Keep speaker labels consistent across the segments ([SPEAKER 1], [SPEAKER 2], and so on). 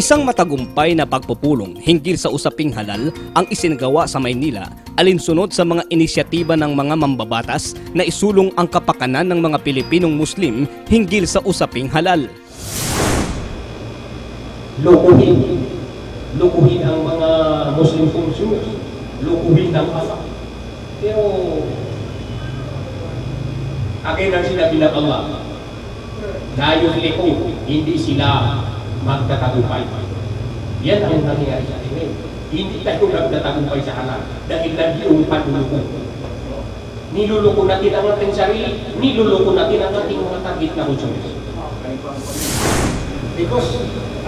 [SPEAKER 1] Isang matagumpay na pagpupulong hinggil sa usaping halal ang isinagawa sa Maynila alinsunod sa mga inisyatiba ng mga mambabatas na isulong ang kapakanan ng mga Pilipinong Muslim hinggil sa usaping halal.
[SPEAKER 2] Lukuhin. Lukuhin ang mga Muslim consumers. Lukuhin ang asa. Pero, akin ang sinabi ng Allah, la yuflihu, hindi sila magtatagumpay. Yan ang nangyayari sa atin. Hindi tayo nagtatagumpay sa halal dahil nag-iong panluloko. Niluloko natin ang ating sarili, niluloko natin ang ating mga target na consumers.
[SPEAKER 3] Because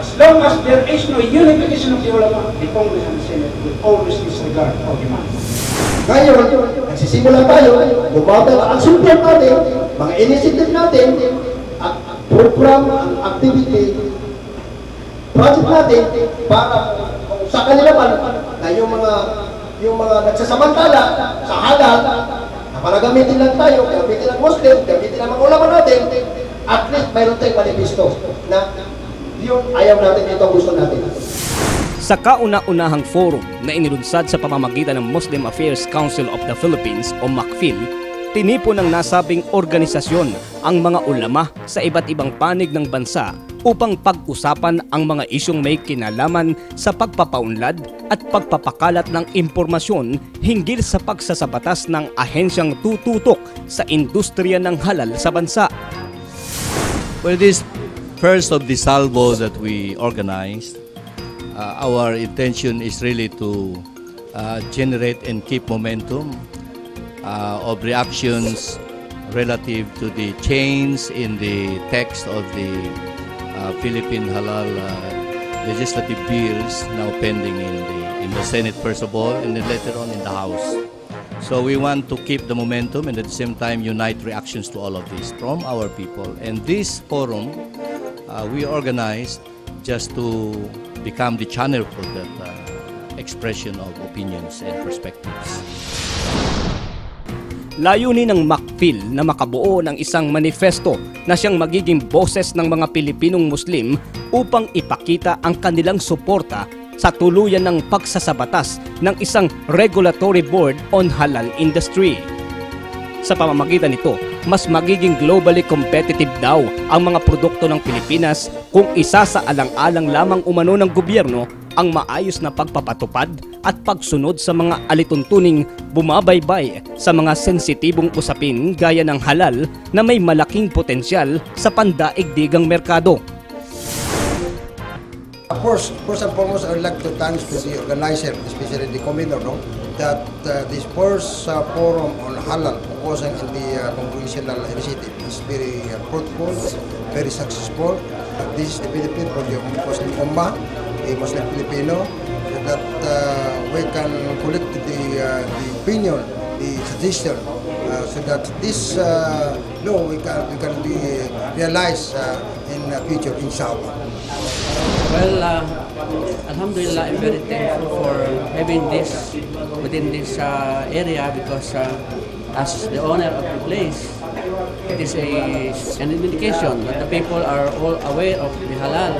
[SPEAKER 3] as long as there is no unification of the ulama, the Congress and the Senate will always disregard our demands.
[SPEAKER 4] Ngayon, nagsisimula tayo, bumagal ang support natin, mga initiative natin, at program, ang activity, project natin, para sa kanila man, na yung mga yung mga nagsasamantala sa halal, na para gamitin lang tayo, gamitin lang Muslim, gamitin lang mga ulama natin, at least mayroon tayong manifesto na yung ayaw natin ito, gusto natin.
[SPEAKER 1] Sa kauna-unahang forum na inilunsad sa pamamagitan ng Muslim Affairs Council of the Philippines o MACPHIL, tinipon ng nasabing organisasyon ang mga ulama sa iba't ibang panig ng bansa upang pag-usapan ang mga isyong may kinalaman sa pagpapaunlad at pagpapakalat ng impormasyon hinggil sa pagsasabatas ng ahensyang tututok sa industriya ng halal sa bansa.
[SPEAKER 5] Well, this first of the salvo that we organized, uh, our intention is really to uh, generate and keep momentum of reactions relative to the change in the text of the uh, Philippine halal uh, legislative bills now pending in the in the Senate first of all, and then later on in the House. So we want to keep the momentum and at the same time unite reactions to all of this from our people. And this forum uh, we organized just to become the channel for that uh, expression of opinions and perspectives.
[SPEAKER 1] Layunin ng MACPHIL na makabuo ng isang manifesto na siyang magiging boses ng mga Pilipinong Muslim upang ipakita ang kanilang suporta sa tuluyan ng pagsasabatas ng isang regulatory board on halal industry. Sa pamamagitan nito, mas magiging globally competitive daw ang mga produkto ng Pilipinas kung isa sa alang-alang lamang umano ng gobyerno ang maayos na pagpapatupad at pagsunod sa mga alituntuning bumabaybay sa mga sensitibong usapin gaya ng halal na may malaking potensyal sa pandaigdigang merkado.
[SPEAKER 6] Of course, first and foremost, I would like to thank the organizer, especially the committee, no, that uh, this first uh, forum on halal proposing in the uh, congressional initiative is very uh, fruitful, very successful. This is the benefit for the Muslim Ummah, the Muslim Filipino, so that uh, we can collect the, uh, the opinion, the suggestion, so that this law we can, we can be realized in the future, inshallah.
[SPEAKER 7] Well, uh, Alhamdulillah, I'm very thankful for having this within this uh, area because uh, as the owner of the place, it is a, an indication that the people are all aware of the halal.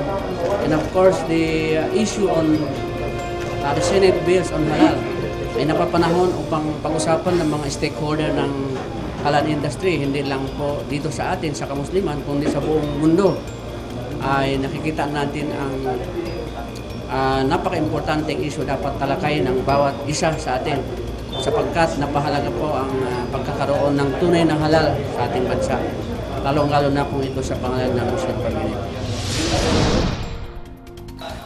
[SPEAKER 7] And of course, the issue on uh, the Senate bills on halal ay napapanahon upang pag-usapan ng mga stakeholder ng halal industry, hindi lang po dito sa atin, sa kamusliman, kundi sa buong mundo ay nakikita natin ang uh, napaka-importanteng issue dapat talakayin ng bawat isa sa atin sapagkat napahalaga po ang uh, pagkakaroon ng tunay na halal sa ating bansa lalong-lalo na kung ito sa pangalan ng Muslim community.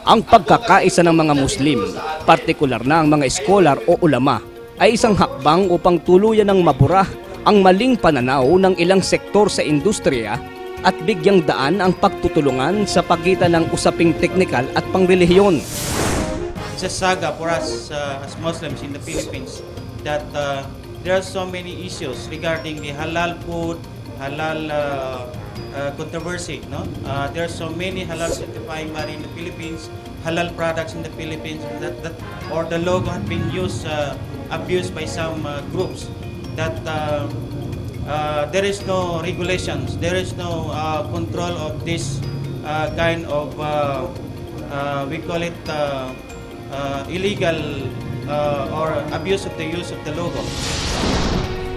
[SPEAKER 1] Ang pagkakaisa ng mga Muslim, partikular na ang mga eskolar o ulama, ay isang hakbang upang tuluyan ng mabura ang maling pananaw ng ilang sektor sa industriya at bigyang daan ang pagtutulungan sa pagitan ng usaping teknikal at pangrelihiyon.
[SPEAKER 8] It's a saga for us uh, as Muslims in the Philippines that uh, there are so many issues regarding the halal food, halal uh, uh, controversy. No, uh, there are so many halal certifying body in the Philippines, halal products in the Philippines that, that or the logo had been used uh, abused by some uh, groups that. Uh, uh, there is no regulations, there is no uh, control of this uh, kind of uh, uh, we call it uh, uh, illegal uh, or abuse of the use of the logo.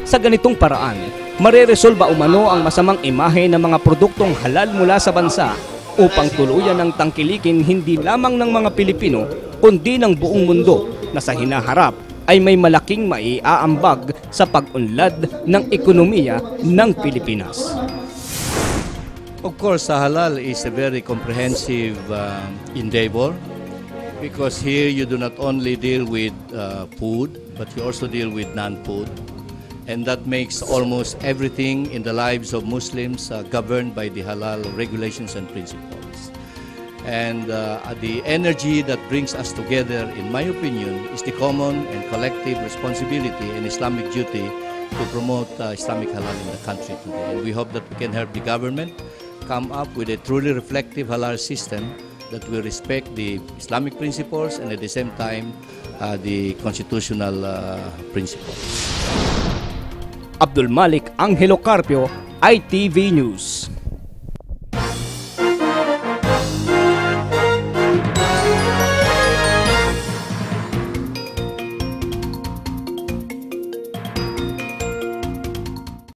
[SPEAKER 1] Sa ganitong paraan, mareresolba umano ang masamang imahe ng mga produktong halal mula sa bansa upang tuluyan ng tangkilikin hindi lamang ng mga Pilipino kundi ng buong mundo na sa hinaharap ay may malaking maiaambag sa pag-unlad ng ekonomiya ng Pilipinas.
[SPEAKER 5] Of course, uh, halal is a very comprehensive uh, endeavor because here you do not only deal with uh, food, but you also deal with non-food. And that makes almost everything in the lives of Muslims uh, governed by the halal regulations and principles. And uh, the energy that brings us together, in my opinion, is the common and collective responsibility and Islamic duty to promote uh, Islamic halal in the country today. And we hope that we can help the government come up with a truly reflective halal system that will respect the Islamic principles and at the same time uh, the constitutional uh, principles.
[SPEAKER 1] Abdul Malik Angelo Carpio, ITV News.